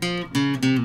す